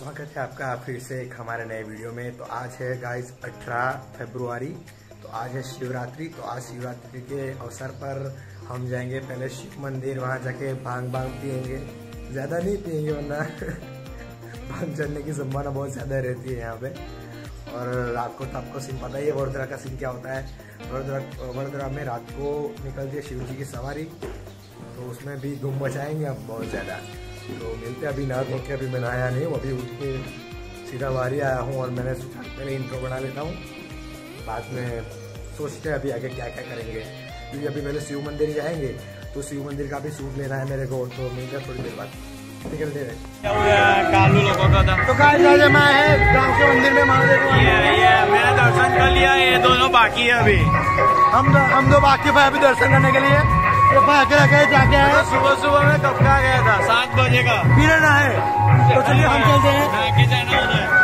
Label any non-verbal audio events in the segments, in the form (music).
स्वागत है आपका फिर से एक हमारे नए वीडियो में। तो आज है गाइस 18 फरवरी तो आज है शिवरात्रि तो आज शिवरात्रि के अवसर पर हम जाएँगे। पहले शिव मंदिर, वहाँ जाके भाँग भाँग पियेंगे। ज़्यादा नहीं पियेंगे वरना (laughs) भाँग चढ़ने की संभावना बहुत ज़्यादा रहती है यहाँ पे। और रात को तो आपको सीन पता ही है वडोदरा का सीन क्या होता है। वडोदरा वडोदरा में रात को निकलती है शिव जी की सवारी तो उसमें भी धूम मचाएँगे अब बहुत ज़्यादा। तो मिलते अभी नहा धो के अभी मैं नहाया नहीं हूँ अभी उठ के सीधा बाहरी आया हूँ और मैंने सोचा पहले इंट्रो बना लेता हूँ। बाद में सोचते हैं अभी आगे क्या क्या करेंगे। क्योंकि अभी पहले शिव मंदिर जाएँगे तो शिव मंदिर का भी सूट लेना है मेरे को तो मिल गया थोड़ी देर बाद। निकलते रहे कालू लोगों का था तो मैं है गाँव के मंदिर में महादेव ये ये मैंने दर्शन कर लिया ये दोनों बाकी है अभी। हम दो हम दो बाकी भाई अभी दर्शन करने के लिए। तो भाग गए जाके आए। सुबह सुबह में कब का गया था? सात बजे का। फिर ना है। तो चलिए हम चलते हैं।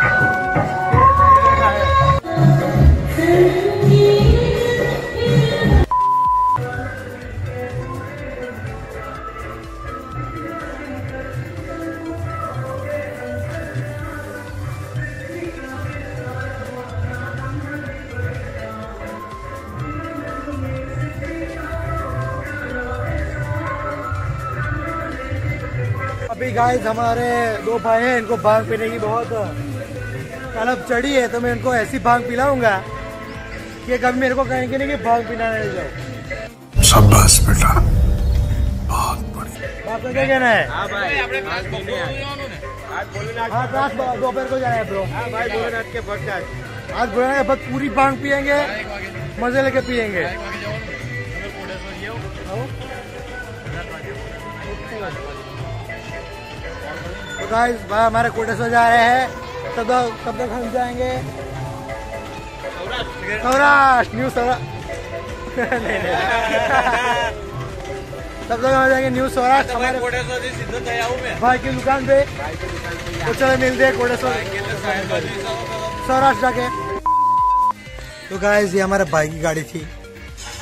गाइस हमारे दो भाई हैं इनको भाँग पीने की बहुत तलब चढ़ी है तो मैं इनको ऐसी भाँग पिलाऊँगा कि कभी मेरे को कहेंगे नहीं कि भाँग पीना नहीं जाओ। शाबाश बेटा। बहुत बढ़िया। आपका क्या कहना है? हाँ भाई। आज बोलने आज। बोलने आज दोपहर को जाना है ब्रो हाँ भाई भोलेनाथ के भक्त आज। आज पूरी भाँग पियेंगे मज़े लेके पियेंगे। तो गाइस भाई हमारे कोटेश्वर जा रहे हैं। तब तक तब तक हम जाएँगे। सौराष्ट्र न्यू सौराष्ट्र (laughs) नहीं, नहीं। तब तक हम जाएँगे न्यू सौराष्ट्र। हमारे भाई की दुकान पे? तो चलो मिलते हैं कोटेश्वर सौराष्ट्र जाके। तो गाइस ये हमारे भाई की गाड़ी थी।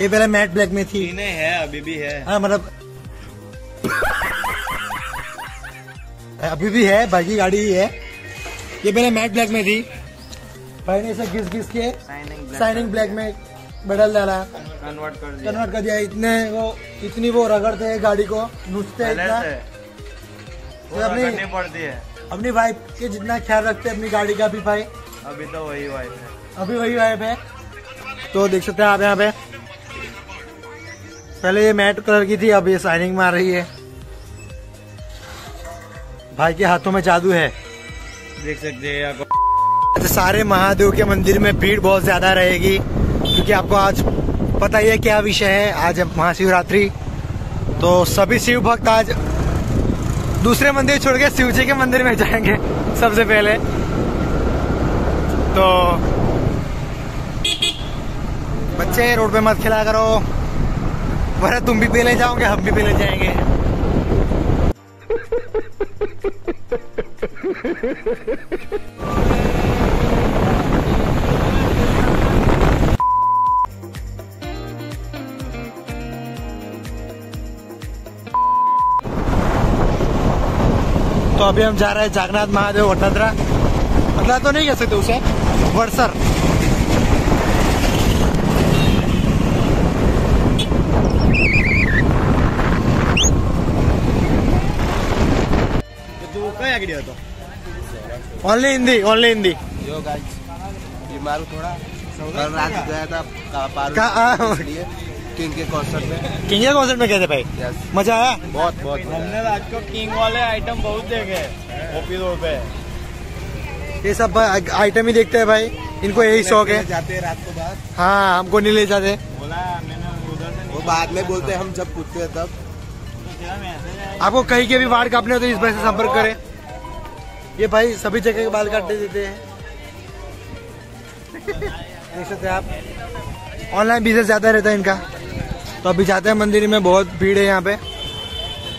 ये पहले मैट ब्लैक में थी। है अभी भी है। हाँ मतलब अभी भी है भाई की गाड़ी ही है। ये पहले मैट ब्लैक में थी। भाई ने इसे घिस घिस के शाइनिंग ब्लैक में बदल डाला। कन्वर्ट कर दिया। कन्वर्ट कर दिया। इतने वो इतनी वो रगड़ते हैं गाड़ी को नुचते इतना। तो अपनी पड़ती है। अपनी वाइफ के जितना ख्याल रखते हैं अपनी गाड़ी का भी भाई। अभी तो वही वाइफ है। अभी वही वाइफ है। तो देख सकते हैं आप यहाँ पे। पहले ये मैट कलर की थी अब ये शाइनिंग मार रही है। भाई के हाथों में जादू है। देख सकते हैं आपको आज सारे महादेव के मंदिर में भीड़ बहुत ज़्यादा रहेगी क्योंकि आपको आज पता ही है क्या विषय है। आज महाशिवरात्रि तो सभी शिव भक्त आज दूसरे मंदिर छोड़ के शिव जी के मंदिर में जाएँगे सबसे पहले। तो बच्चे रोड पे मत खिला करो। वरना तुम भी पहले जाओगे हम भी पहले जाएँगे। (laughs) तो अभी हम जा रहे हैं जागनाथ महादेव वटोदरा। वटोदरा तो नहीं कह सकते उसे वड़सर तू क्या तो only Hindi only Hindi yo guys ये मारू थोड़ा कल रात गया था का- पारू का- इसलिए किंग के कॉन्सर्ट में। किंग कॉन्सर्ट में कैसे भाई? यस मज़ा आया? बहुत बहुत हमने रात को किंग वाले आइटम बहुत देखे ओपी रोड पे। ये सब आइटम ही देखते हैं भाई। इनको यही शौक है। जाते हैं रात को बाद हाँ हमको नहीं ले जाते बोला मैंने उधर से वो बाद में बोलते हैं हम जब पूछते हैं तब। जाए आपको कहीं के भी बाल काटने हो तो इस भाई से संपर्क करें। ये भाई सभी जगह के बाल काटने देते हैं। देख सकते हैं आप। ऑनलाइन बिज़नेस ज़्यादा रहता है इनका। तो अभी जाते हैं मंदिर में बहुत भीड़ है यहाँ पे।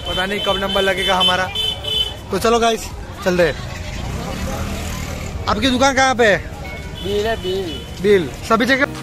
पता नहीं कब नंबर लगेगा हमारा। तो चलो गाइस चल रहे आपकी दुकान कहाँ पे है? बिल है बिल बिल सभी जगह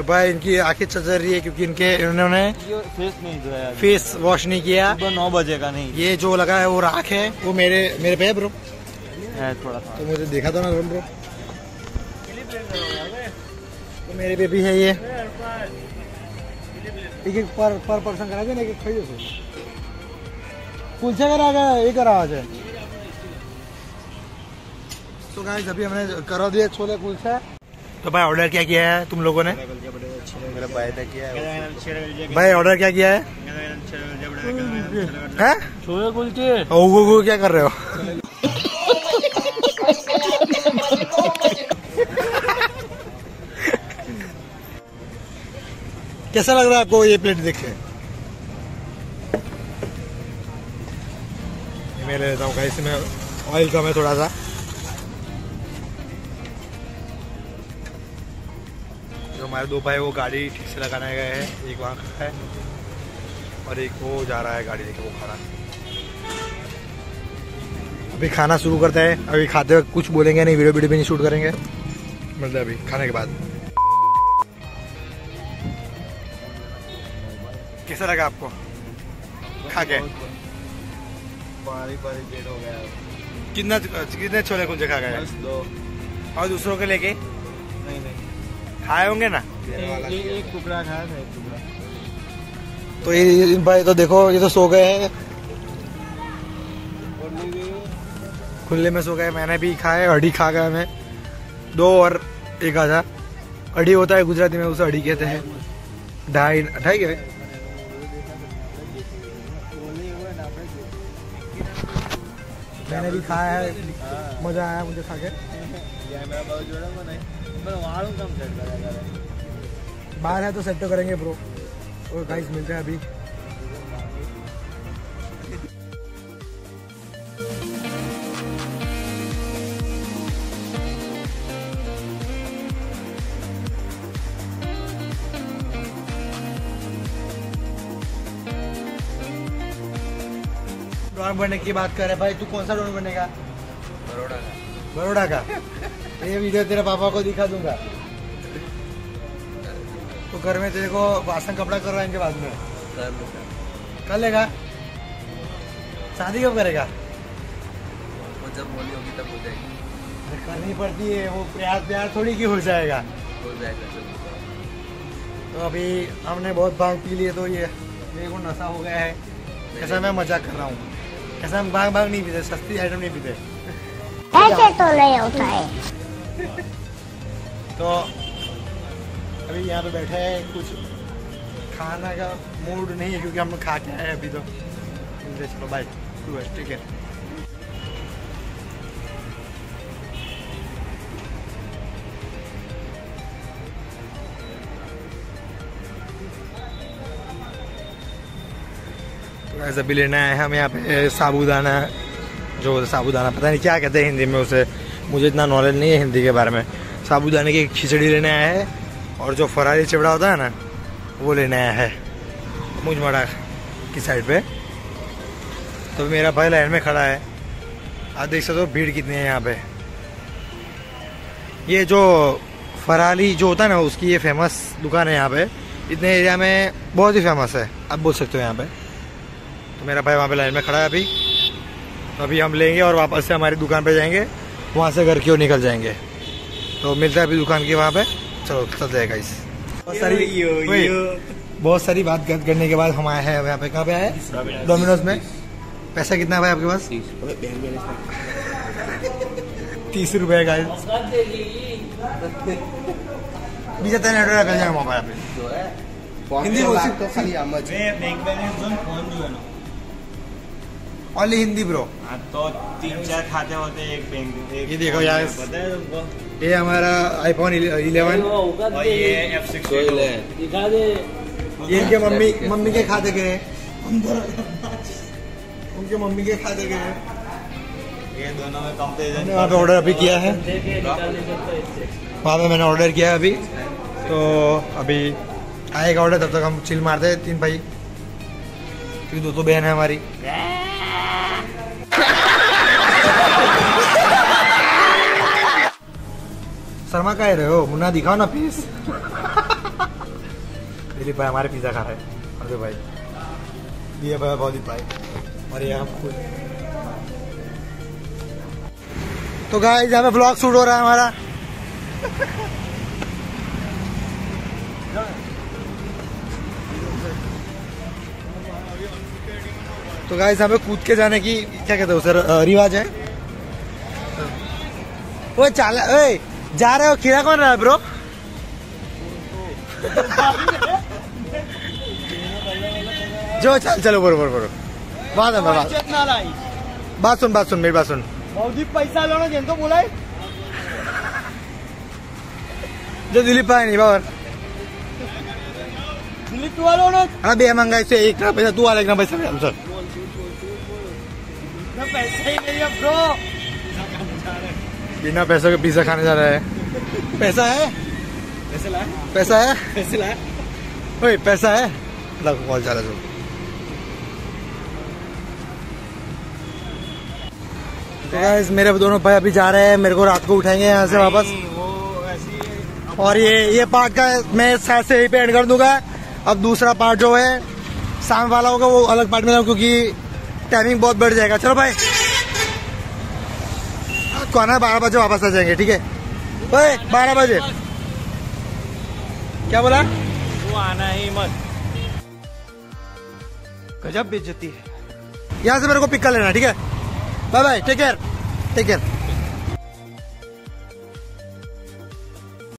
तो भाई इनकी आँखें चचर रही है क्योंकि इनके इन्होंने फेस नहीं धोया फेस वॉश नहीं किया। सुबह नौ बजे का नहीं। ये जो लगा है वो राख है। वो मेरे मेरे पे है ब्रो है थोड़ा तो मुझे देखा था ना ब्रो तो मेरे पे भी है ये। एक एक पर पर पर्सन करा देना एक एक खाइए सो कुलचा करा गया एक करा आज तो गाइस अभी हमने करा दिया छोले कुलचा। तो भाई ऑर्डर क्या किया है तुम लोगों ने? भाई ऑर्डर क्या किया है? छोले कुलचे क्या कर रहे हो? कैसा लग रहा है आपको ये प्लेट देख के? मैं ले लेता हूँ इसमें ऑयल कम है थोड़ा सा। हमारे दो भाई वो गाड़ी ठीक से लगाने गए हैं। एक वहाँ खड़ा है और एक वो जा रहा है गाड़ी लेके वो खड़ा है। अभी खाना शुरू करते हैं। अभी खाते वक्त कुछ बोलेंगे नहीं वीडियो वीडियो भी नहीं शूट करेंगे। मतलब अभी खाने के बाद। कैसा लगा आपको? खा के? बारी बारी हो गया कितना कितने छोले कुलचे खा गए दो। और दूसरों के लेके? नहीं नहीं। खाए होंगे ना? एक- एक एक टुकड़ा खाया था एक टुकड़ा। तो ये भाई तो देखो ये तो सो गए हैं। और नहीं भी खुले में सो गए मैंने भी खाए अड़ी खा गया मैं। दो और एक आधा। अड़ी होता है गुजराती में उसे अड़ी कहते हैं। ढाई ढाई के मैंने भी खाया है। मज़ा आया मुझे खा के। (laughs) बाहर है तो सेट तो करेंगे ब्रो और गाइस मिलते हैं अभी. ड्रॉइंग बनने की बात कर रहे भाई तू कौन सा ड्रॉइंग बनेगा? बड़ोड़ा का। बड़ोड़ा का? (laughs) ये वीडियो तेरे पापा को दिखा दूँगा. तो घर में तेरे को वासन कपड़ा करवाएँगे बाद में। कर लो कर कर लेगा? शादी कब करेगा? वो जब होली होगी तब हो जाएगी। करनी पड़ती है वो प्यार प्यार थोड़ी की हो जाएगा। हो जाएगा तो अभी हमने बहुत भाँग पी लिए तो ये मेरे को नशा हो गया है। ऐसा मैं मज़ाक कर रहा हूँ। ऐसा हम भाँग भाँग नहीं पीते सस्ती आइटम नहीं पीते। तो है। तो अभी यहाँ पे बैठे हैं, कुछ खाना का मूड नहीं है क्योंकि हम खा के आए अभी तो। चलो बाय ठीक है। तो ऐसा भी लेना है हम यहाँ पे साबूदाना, जो साबूदाना, पता नहीं क्या कहते हैं हिंदी में उसे। मुझे इतना नॉलेज नहीं है हिंदी के बारे में। साबूदाने की खिचड़ी लेने आया है। और जो फरारी चिवड़ा होता है ना, वो लेने आया है। मुझ मुझमड़ा की साइड पे। तो मेरा भाई लाइन में खड़ा है। आप देख सकते हो भीड़ कितनी है यहाँ पे। ये जो फराली जो होता है ना, उसकी ये फ़ेमस दुकान है यहाँ पे। इतने एरिया में बहुत ही फ़ेमस है, आप बोल सकते हो यहाँ पे। तो मेरा भाई वहाँ पे लाइन में खड़ा है अभी। तो अभी हम लेंगे और वापस से हमारी दुकान पे जाएँगे। वहाँ से घर की ओर निकल जाएँगे। तो मिलता है अभी दुकान की वहाँ पे। चलो चल जाएगा इस। बहुत सारी बहुत सारी बात करने के बाद हम आए हैं यहाँ पे कहाँ पे आए? डोमिनोज में पैसा कितना है भाई आपके पास? तीस रुपए। का। बीजा तेने ऑर्डर कर जाएगा मोबाइल जो है हिंदी बोल सकते तो खाली ओनली हिंदी ब्रो हाँ तो तीन चार खाते होते एक बैंक एक ये देखो यार। पता है तुमको? ये हमारा आईफोन इलेवन और ये एफ़ ले। ये इनके मम्मी मम्मी के खाते के हैं। उनके मम्मी के खाते के हैं। ये दोनों में कंपेरिजन पे ऑर्डर अभी किया है। वहाँ पे मैंने ऑर्डर किया है अभी। तो अभी आएगा ऑर्डर तब तक हम चिल मारते हैं। तीन भाई। क्योंकि दो तो बहन है हमारी। शर्मा का रहे हो, मुन्ना दिखाओ ना प्लीज़ दिलीप भाई, हमारे पिज्जा खा रहे हैं। और भाई। ये भाई, बहुत भाई और ये हम खुद। तो गाइस यहाँ पे ब्लॉग शूट हो रहा है हमारा। तो गाइस यहाँ पे कूद के जाने की, क्या कहते हो सर रिवाज है। वो चाला ओए जा रहे हो खीरा कौन रहा है ब्रो जो चल चलो बोलो बोलो बोलो बात है बात इज्जत ना लाई बात सुन बात सुन मेरी बात सुन બહુથી પૈસા લો ને જેમ તો બોલાય जो दिलीप भाई नहीं बाबर દિલીપ તું આલો ને हाँ बे मंगाई से एक ना पैसा तू वाला एक ना पैसा मेरा सर ના પૈસા ही नहीं है ब्रो बिना पैसों के पिज्जा खाने जा रहा है। पैसा है? पैसे ला पैसा है? पैसे ला ओए पैसा है? लग कॉल जा रहा है तो guys, मेरे दोनों भाई अभी जा रहे हैं मेरे को रात को उठाएँगे यहाँ से वापस। और ये ये पार्ट का मैं शायद से यहीं पे एंड कर दूँगा। अब दूसरा पार्ट जो है शाम वाला होगा वो अलग पार्ट में क्योंकि टाइमिंग बहुत बढ़ जाएगा। चलो भाई। को आना बारह बजे वापस आ जाएँगे ठीक है? ओए बारह बजे। क्या बोला? वो आना ही मत। गजब बेचती है। यहाँ से मेरे को पिक कर लेना ठीक है? Bye bye take care take care